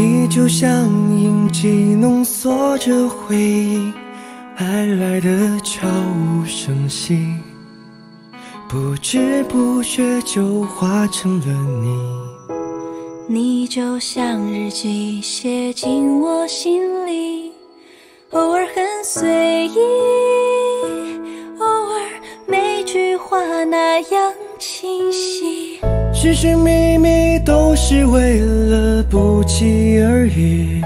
你就像印记浓缩着回忆，爱来的悄无声息，不知不觉就化成了你。你就像日记写进我心里，偶尔很随意，偶尔每句话那样清晰。寻寻觅觅都是为了不期而遇，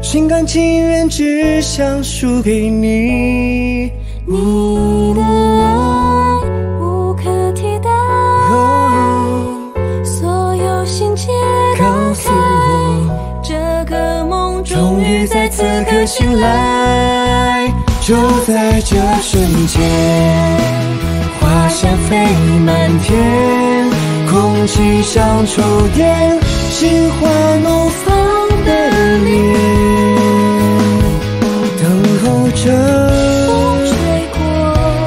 心甘情愿只想输给你。你的爱无可替代，所有心结告诉我，这个梦终于在此刻醒来，就在这瞬间。香飞满天，空气像触电，心花怒放的脸，等候着风吹过，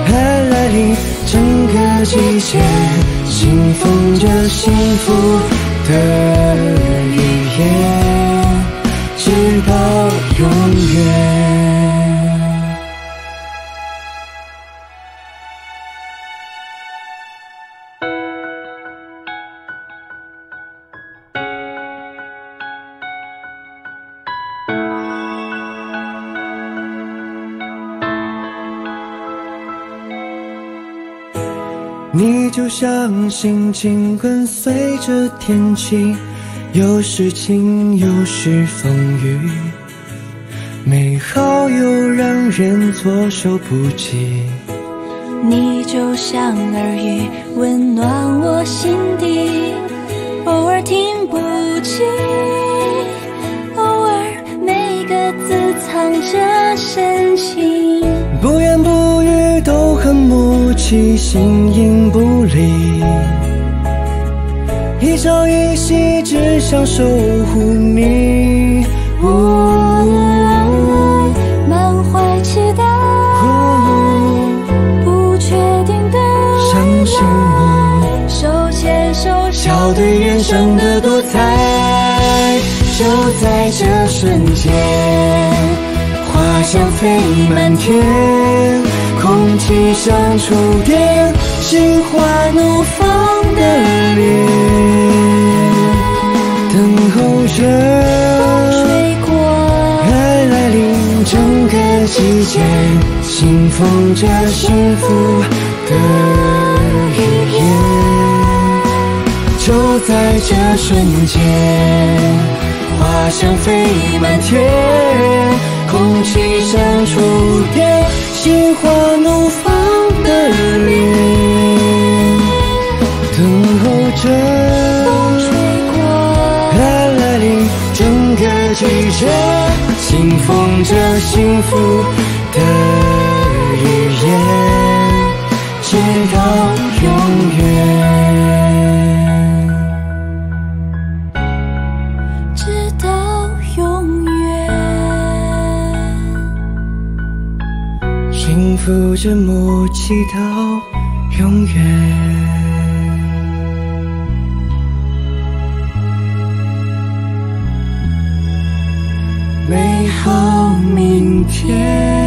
爱来临，整个季节，信奉着幸福的语言，直到永远。你就像心情跟随着天气，有时晴有时风雨，美好又让人措手不及。你就像耳语，温暖我心底，偶尔听不清，起，形影不离。一朝一夕，只想守护你。我的爱满怀期待，不确定的相信我，手牵手，笑对人生的多彩，就在这瞬间。花香飞满天，空气像触电，心花怒放的脸，等候着吹过，爱来临，整个季节，信奉着幸福的语言，就在这瞬间，花香飞满天。空气像触电，心花风吹过，爱来临，整个季节，信奉着幸福的语言，直到永远，直到永远。幸福着默契到永远。到明天。